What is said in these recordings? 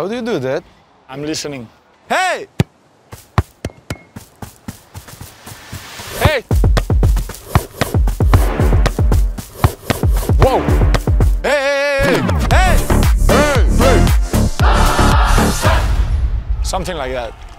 How do you do that? I'm listening. Hey! Hey! Whoa! Hey, hey, hey, hey! Hey, hey! Something like that.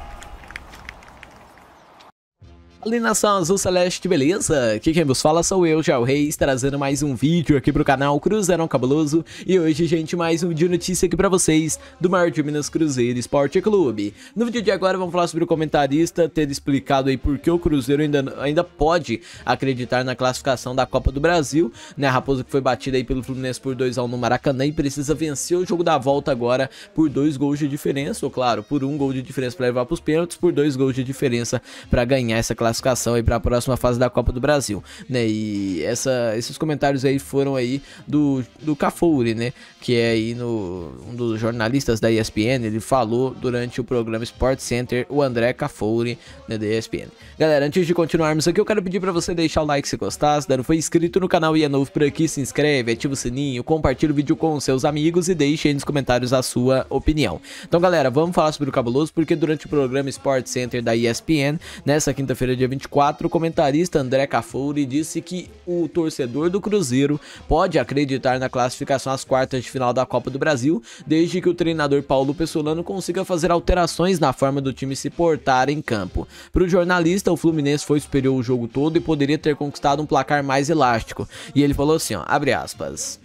Ali nação azul celeste, beleza? Aqui quem vos fala sou eu, Jal Reis, trazendo mais um vídeo aqui pro canal Cruzeirão Cabuloso. E hoje, gente, mais um vídeo de notícia aqui pra vocês do maior de Minas Cruzeiro Esporte Clube. No vídeo de agora vamos falar sobre o comentarista ter explicado aí por que o Cruzeiro ainda, ainda pode acreditar na classificação da Copa do Brasil Né, a Raposa que foi batida aí pelo Fluminense por 2x1 no Maracanã e precisa vencer o jogo da volta agora por dois gols de diferença Ou claro, por um gol de diferença pra levar pros pênaltis, por dois gols de diferença pra ganhar essa classificação classificação aí para a próxima fase da Copa do Brasil, né? E essa, esses comentários aí foram aí do, do Cafouri, né? Que é aí no, um dos jornalistas da ESPN, ele falou durante o programa Sport Center, o André Cafouri, né, da ESPN. Galera, antes de continuarmos aqui, eu quero pedir para você deixar o like se gostasse, se não foi inscrito no canal e é novo por aqui, se inscreve, ativa o sininho, compartilha o vídeo com seus amigos e deixe aí nos comentários a sua opinião. Então, galera, vamos falar sobre o Cabuloso, porque durante o programa Sport Center da ESPN, nessa quinta-feira, dia 24, o comentarista André Cafouri disse que o torcedor do Cruzeiro pode acreditar na classificação às quartas de final da Copa do Brasil, desde que o treinador Paulo Pessolano consiga fazer alterações na forma do time se portar em campo. Para o jornalista, o Fluminense foi superior o jogo todo e poderia ter conquistado um placar mais elástico. E ele falou assim, ó, abre aspas.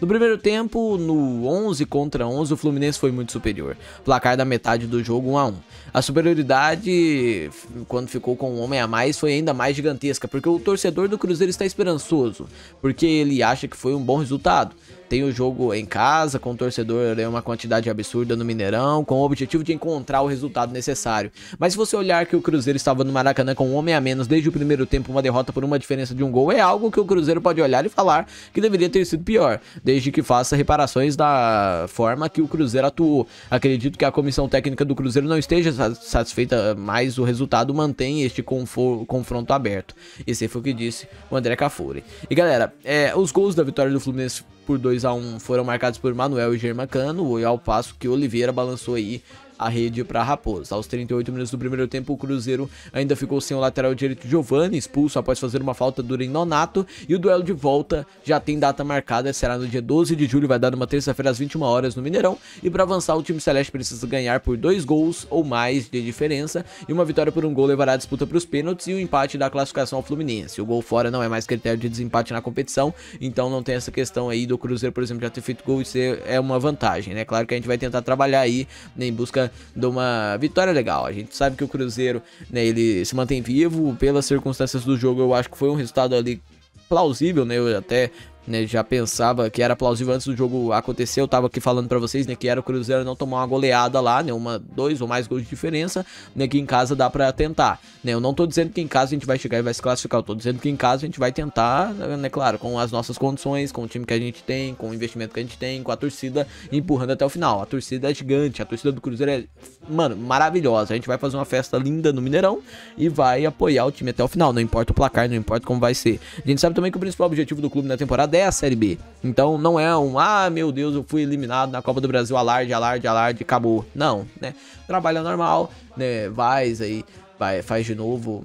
No primeiro tempo, no 11 contra 11, o Fluminense foi muito superior. Placar da metade do jogo 1 a 1. A superioridade, quando ficou com um homem a mais, foi ainda mais gigantesca, porque o torcedor do Cruzeiro está esperançoso, porque ele acha que foi um bom resultado tem o jogo em casa, com o torcedor é uma quantidade absurda no Mineirão, com o objetivo de encontrar o resultado necessário. Mas se você olhar que o Cruzeiro estava no Maracanã com um homem a menos desde o primeiro tempo, uma derrota por uma diferença de um gol, é algo que o Cruzeiro pode olhar e falar que deveria ter sido pior, desde que faça reparações da forma que o Cruzeiro atuou. Acredito que a comissão técnica do Cruzeiro não esteja satisfeita, mas o resultado mantém este confronto aberto. Esse foi o que disse o André Cafuri. E galera, é, os gols da vitória do Fluminense por 2 a 1 foram marcados por Manuel e Germacano, e ao passo que Oliveira balançou aí a rede para Raposa. Aos 38 minutos do primeiro tempo, o Cruzeiro ainda ficou sem o lateral direito Giovani, expulso após fazer uma falta dura em Nonato, e o duelo de volta já tem data marcada, será no dia 12 de julho, vai dar numa terça-feira às 21 horas no Mineirão, e para avançar o time celeste precisa ganhar por dois gols ou mais de diferença, e uma vitória por um gol levará a disputa para os pênaltis e o empate da classificação ao Fluminense. O gol fora não é mais critério de desempate na competição, então não tem essa questão aí do Cruzeiro, por exemplo, já ter feito gol e ser é uma vantagem, né? Claro que a gente vai tentar trabalhar aí em busca de uma vitória legal. A gente sabe que o Cruzeiro, né, ele se mantém vivo pelas circunstâncias do jogo. Eu acho que foi um resultado ali plausível, né? Eu até né, já pensava que era plausível antes do jogo acontecer. Eu tava aqui falando para vocês, né, que era o Cruzeiro não tomar uma goleada lá, né, uma, dois ou mais gols de diferença, né, que em casa dá para tentar, né. Eu não tô dizendo que em casa a gente vai chegar e vai se classificar, eu tô dizendo que em casa a gente vai tentar, né, claro, com as nossas condições, com o time que a gente tem, com o investimento que a gente tem, com a torcida empurrando até o final. A torcida é gigante, a torcida do Cruzeiro é, mano, maravilhosa. A gente vai fazer uma festa linda no Mineirão e vai apoiar o time até o final, não importa o placar, não importa como vai ser. A gente sabe também que o principal objetivo do clube na temporada é a Série B. Então não é um, ah, meu Deus, eu fui eliminado na Copa do Brasil, alarde, alarde, alarde, acabou. Não, né? Trabalha normal, né? Vai aí, vai, faz de novo.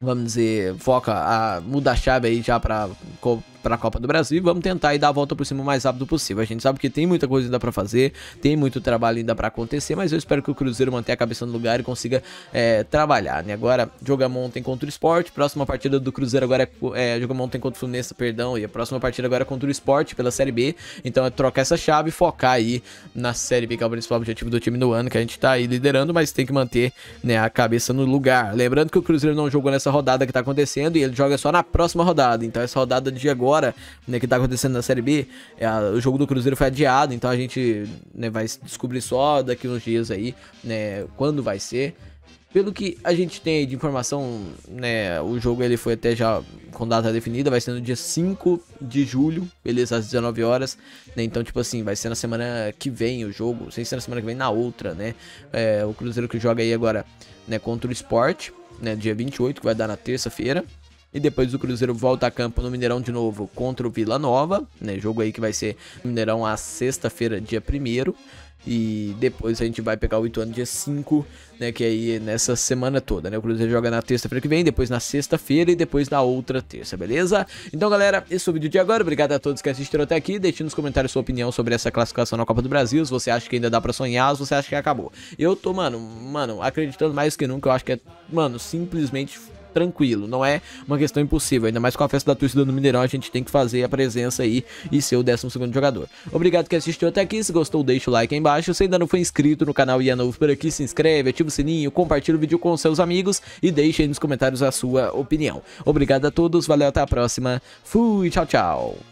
Vamos dizer, foca, a, muda a chave aí já pra para a Copa do Brasil e vamos tentar e dar a volta por cima o mais rápido possível. A gente sabe que tem muita coisa ainda para fazer, tem muito trabalho ainda para acontecer, mas eu espero que o Cruzeiro mantenha a cabeça no lugar e consiga é, trabalhar, né? Agora, jogamos ontem contra o Sport, próxima partida do Cruzeiro agora é, é jogamos ontem contra o Fluminense, perdão, e a próxima partida agora é contra o Sport pela Série B, então é trocar essa chave e focar aí na Série B, que é o principal objetivo do time do ano, que a gente tá aí liderando, mas tem que manter, né, a cabeça no lugar. Lembrando que o Cruzeiro não jogou nessa rodada que tá acontecendo e ele joga só na próxima rodada, então essa rodada de agora agora, né, que tá acontecendo na Série B, é o jogo do Cruzeiro foi adiado, então a gente né, vai descobrir só daqui uns dias aí, né, quando vai ser. Pelo que a gente tem de informação, né, o jogo ele foi até já com data definida, vai ser no dia 5 de julho, beleza, às 19 horas, né, então tipo assim, vai ser na semana que vem o jogo, sem ser na semana que vem, na outra, né, é, o Cruzeiro que joga aí agora, né, contra o Sport, né, dia 28, que vai dar na terça-feira, E depois o Cruzeiro volta a campo no Mineirão de novo contra o Vila Nova, né? Jogo aí que vai ser Mineirão a sexta-feira, dia 1 e depois a gente vai pegar o Ituano dia 5, né? Que aí nessa semana toda, né? O Cruzeiro joga na terça-feira que vem, depois na sexta-feira e depois na outra terça, beleza? Então, galera, esse é o vídeo de agora. Obrigado a todos que assistiram até aqui. Deixe nos comentários sua opinião sobre essa classificação na Copa do Brasil. Se você acha que ainda dá pra sonhar, se você acha que acabou. Eu tô, mano, mano, acreditando mais que nunca. Eu acho que é, mano, simplesmente tranquilo, não é uma questão impossível, ainda mais com a festa da torcida no Mineirão, a gente tem que fazer a presença aí e ser o 12 jogador. Obrigado que assistiu até aqui, se gostou deixa o like aí embaixo, se ainda não foi inscrito no canal e é novo por aqui, se inscreve, ativa o sininho, compartilha o vídeo com seus amigos e deixe aí nos comentários a sua opinião. Obrigado a todos, valeu, até a próxima, fui, tchau, tchau.